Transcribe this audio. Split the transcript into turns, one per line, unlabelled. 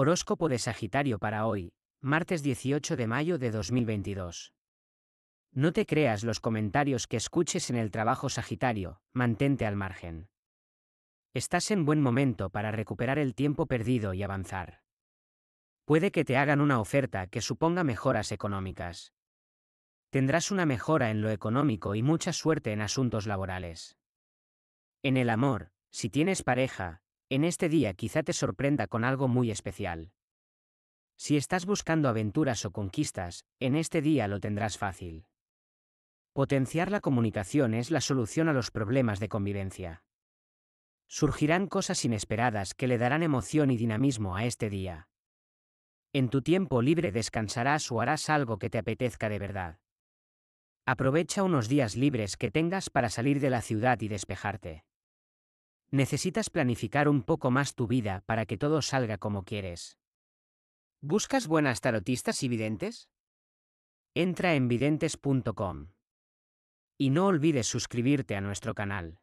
Horóscopo de Sagitario para hoy, martes 18 de mayo de 2022. No te creas los comentarios que escuches en el trabajo Sagitario, mantente al margen. Estás en buen momento para recuperar el tiempo perdido y avanzar. Puede que te hagan una oferta que suponga mejoras económicas. Tendrás una mejora en lo económico y mucha suerte en asuntos laborales. En el amor, si tienes pareja, en este día quizá te sorprenda con algo muy especial. Si estás buscando aventuras o conquistas, en este día lo tendrás fácil. Potenciar la comunicación es la solución a los problemas de convivencia. Surgirán cosas inesperadas que le darán emoción y dinamismo a este día. En tu tiempo libre descansarás o harás algo que te apetezca de verdad. Aprovecha unos días libres que tengas para salir de la ciudad y despejarte. Necesitas planificar un poco más tu vida para que todo salga como quieres. ¿Buscas buenas tarotistas y videntes? Entra en videntes.com. Y no olvides suscribirte a nuestro canal.